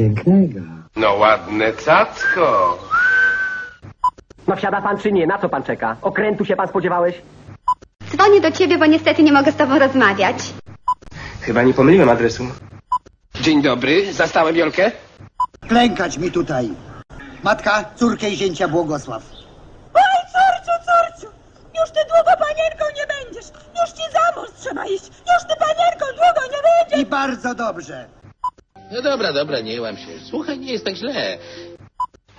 pięknego. No ładne cacko. No wsiada pan czy nie? Na co pan czeka? Okrętu się pan spodziewałeś? Dzwonię do ciebie, bo niestety nie mogę z tobą rozmawiać. Chyba nie pomyliłem adresu. Dzień dobry, zastałem Wiolkę? Klękać mi tutaj. Matka, córkę i zięcia błogosław. Oj, córciu, córciu! Już ty długo panienką nie będziesz! Już ci za mąż trzeba iść! Już ty panienką długo nie będziesz! I bardzo dobrze. No dobra, dobra, nie łam się. Słuchaj, nie jest tak źle.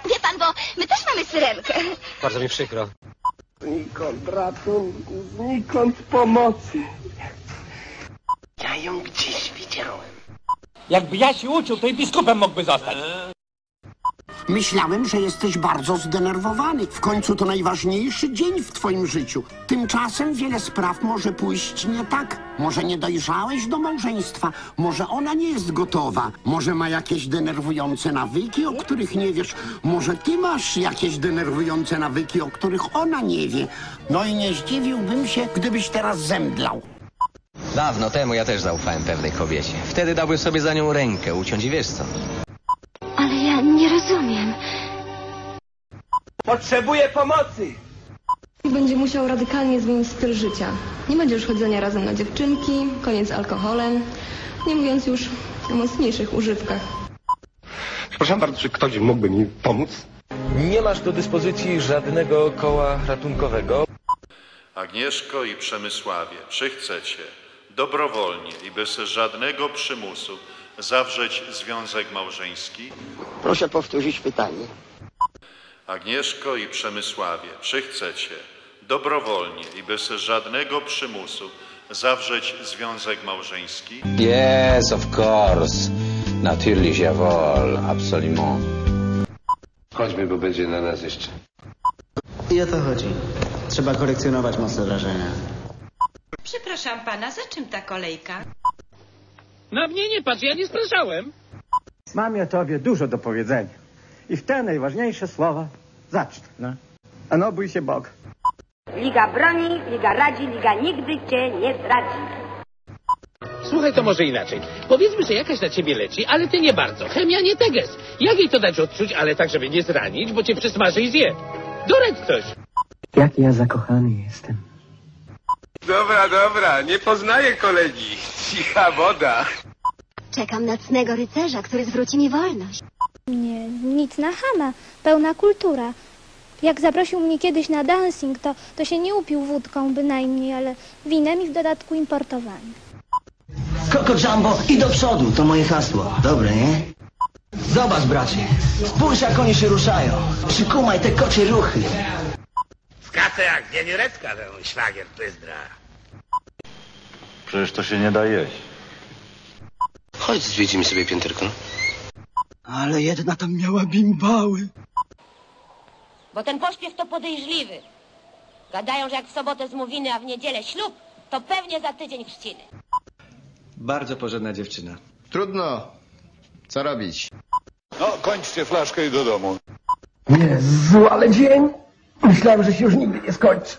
Wie pan, bo my też mamy syrenkę. Bardzo mi przykro. Znikąd ratunku, znikąd pomocy. Ja ją gdzieś widziałem. Jakby ja się uczył, to i biskupem mógłby zostać. Myślałem, że jesteś bardzo zdenerwowany. W końcu to najważniejszy dzień w twoim życiu. Tymczasem wiele spraw może pójść nie tak. Może nie dojrzałeś do małżeństwa. Może ona nie jest gotowa. Może ma jakieś denerwujące nawyki, o których nie wiesz. Może ty masz jakieś denerwujące nawyki, o których ona nie wie. No i nie zdziwiłbym się, gdybyś teraz zemdlał. Dawno temu ja też zaufałem pewnej kobiecie. Wtedy dałbym sobie za nią rękę uciąć i wiesz co? Ale ja nie rozumiem. Potrzebuję pomocy. Będzie musiał radykalnie zmienić styl życia. Nie będzie już chodzenia razem na dziewczynki, koniec z alkoholem, nie mówiąc już o mocniejszych używkach. Przepraszam bardzo, czy ktoś mógłby mi pomóc? Nie masz do dyspozycji żadnego koła ratunkowego. Agnieszko i Przemysławie, czy chcecie dobrowolnie i bez żadnego przymusu zawrzeć związek małżeński? Proszę powtórzyć pytanie. Agnieszko i Przemysławie, czy chcecie dobrowolnie i bez żadnego przymusu zawrzeć związek małżeński? Yes, of course. Natürlich, jawohl, absolument. Chodźmy, bo będzie na nas jeszcze. I o to chodzi. Trzeba korekcjonować mocne wrażenia. Przepraszam pana, za czym ta kolejka? Na mnie nie patrz, ja nie spraszałem. Mam o tobie dużo do powiedzenia. I w te najważniejsze słowa zacznę. No. A no bój się Bog. Liga broni, liga radzi, liga nigdy cię nie zdradzi. Słuchaj, to może inaczej. Powiedzmy, że jakaś na ciebie leci, ale ty nie bardzo. Chemia nie teges. Jak jej to dać odczuć, ale tak, żeby nie zranić, bo cię przysmaży i zje. Doradź coś. Jaki ja zakochany jestem. Dobra, dobra, nie poznaję kolegi. Cicha woda. Czekam na cnego rycerza, który zwróci mi wolność. Nie, nic na chama, pełna kultura. Jak zaprosił mnie kiedyś na dancing, to, to się nie upił wódką bynajmniej, ale winem i w dodatku importowanym. Koko Jumbo i do przodu, to moje hasło. Dobre, nie? Zobacz, bracie. Spójrz, jak oni się ruszają. Przykumaj te kocie ruchy. W kasę jak wienierecka, ten szwagier pyzdra. Przecież to się nie da jeść. Chodź, zwiedzimy sobie pięterko. Ale jedna tam miała bimbały. Bo ten pośpiew to podejrzliwy. Gadają, że jak w sobotę zmówiny, a w niedzielę ślub, to pewnie za tydzień chrzciny. Bardzo porządna dziewczyna. Trudno. Co robić? No, kończcie flaszkę i do domu. Jezu, ale dzień! Myślałem, że się już nigdy nie skończy.